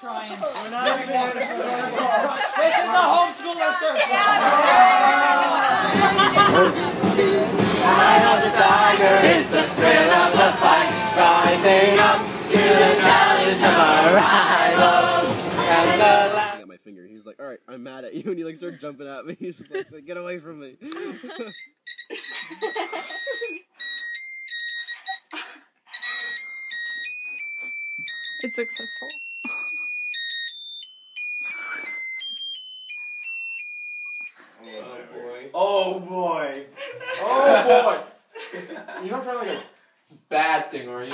Trying. We're not even This is a homeschooler circle. Eye of the tiger is the thrill of the fight, rising up to the challenge of our rivals. And the la- got my finger. He was like, "All right, I'm mad at you," and he like started jumping at me. He's just like, "Get away from me!" It's successful. Oh, oh boy. Oh boy. Oh boy. You're not trying like a bad thing, are you?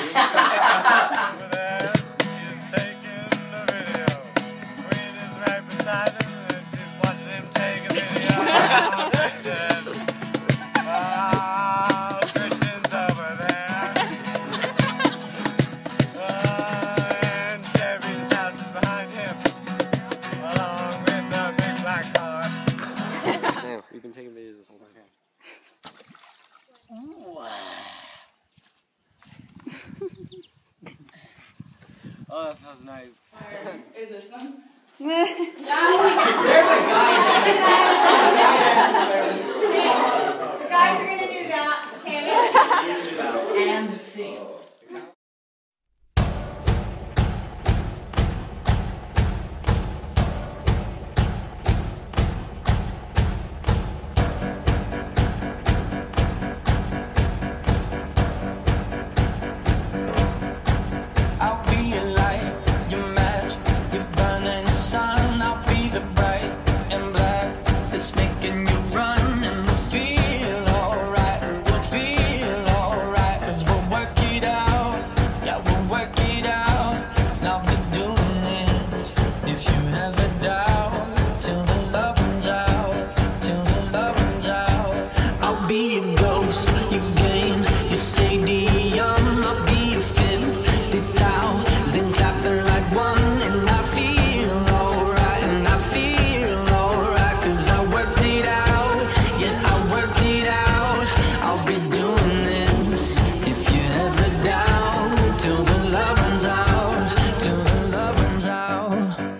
Oh, that feels nice. Is this one? The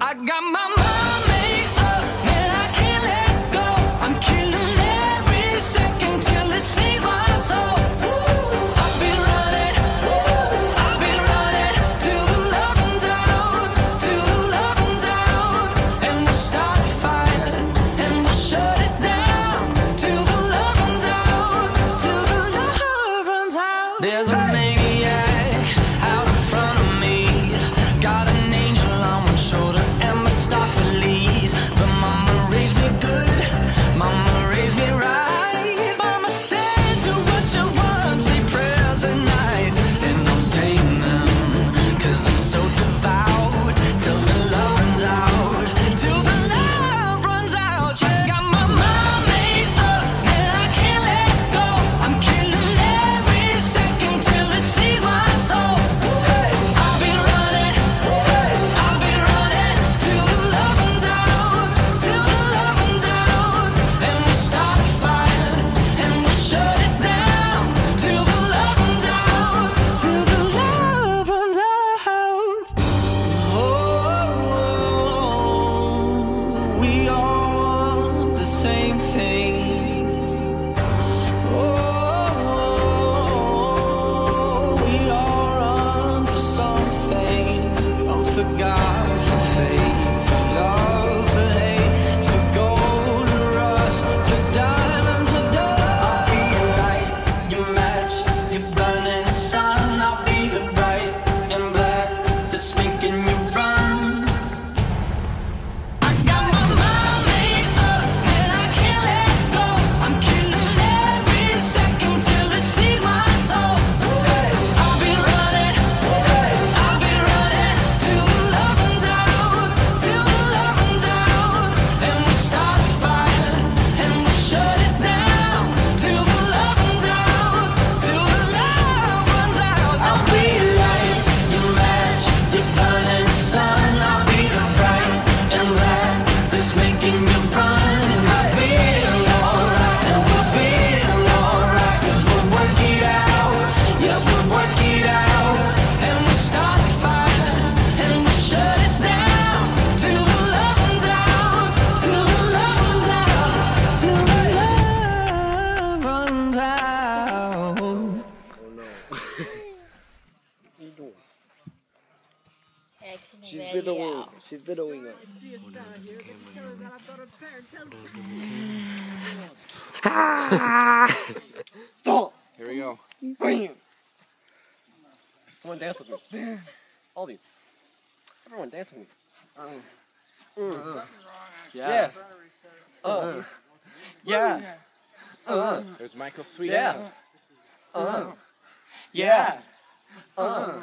I got my mind There's a She's videoing. She's videoing it. Stop! Here we go. Come on, dance with me. All of you. Everyone, dance with me. Yeah. Uh, Yeah. uh, There's Michael Sweet. yeah. Uh, Yeah. uh, Yeah.